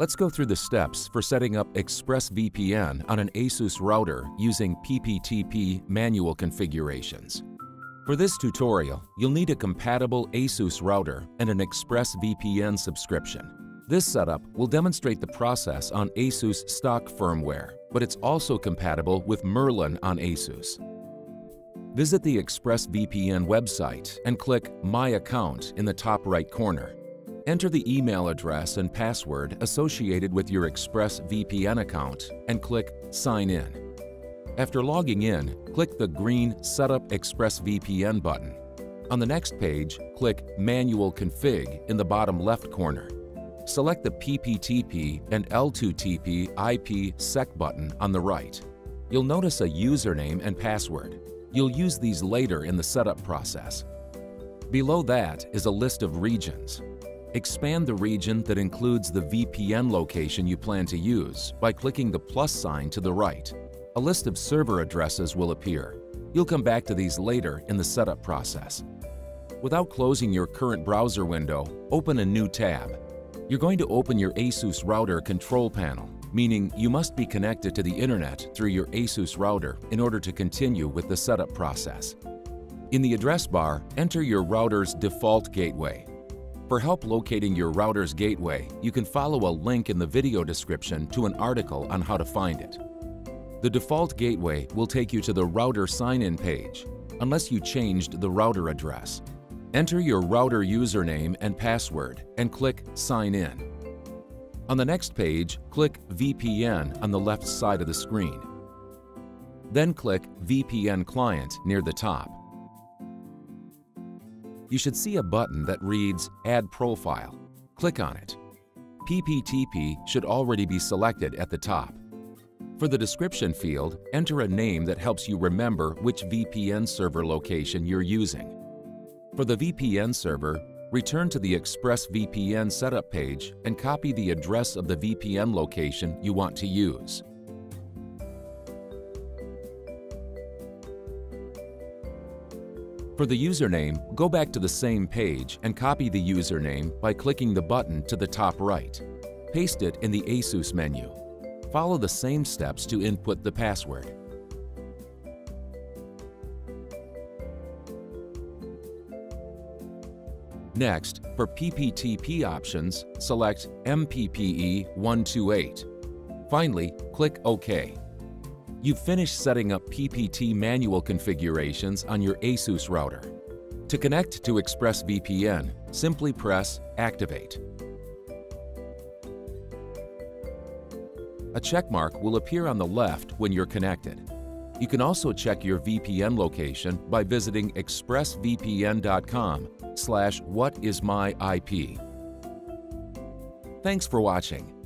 Let's go through the steps for setting up ExpressVPN on an ASUS router using PPTP manual configurations. For this tutorial, you'll need a compatible ASUS router and an ExpressVPN subscription. This setup will demonstrate the process on ASUS stock firmware, but it's also compatible with Merlin on ASUS. Visit the ExpressVPN website and click My Account in the top right corner. Enter the email address and password associated with your ExpressVPN account and click Sign In. After logging in, click the green Setup ExpressVPN button. On the next page, click Manual Config in the bottom left corner. Select the PPTP and L2TP IPsec button on the right. You'll notice a username and password. You'll use these later in the setup process. Below that is a list of regions. Expand the region that includes the VPN location you plan to use by clicking the plus sign to the right. A list of server addresses will appear. You'll come back to these later in the setup process. Without closing your current browser window, open a new tab. You're going to open your ASUS router control panel, meaning you must be connected to the internet through your ASUS router in order to continue with the setup process. In the address bar, enter your router's default gateway for help locating your router's gateway, you can follow a link in the video description to an article on how to find it. The default gateway will take you to the router sign-in page, unless you changed the router address. Enter your router username and password and click Sign In. On the next page, click VPN on the left side of the screen. Then click VPN Client near the top you should see a button that reads Add Profile. Click on it. PPTP should already be selected at the top. For the description field, enter a name that helps you remember which VPN server location you're using. For the VPN server, return to the ExpressVPN setup page and copy the address of the VPN location you want to use. For the username, go back to the same page and copy the username by clicking the button to the top right. Paste it in the ASUS menu. Follow the same steps to input the password. Next, for PPTP options, select MPPE 128. Finally, click OK. You've finished setting up PPTP manual configurations on your ASUS router. To connect to ExpressVPN, simply press Activate. A checkmark will appear on the left when you're connected. You can also check your VPN location by visiting expressvpn.com slash whatismyip. Thanks for watching.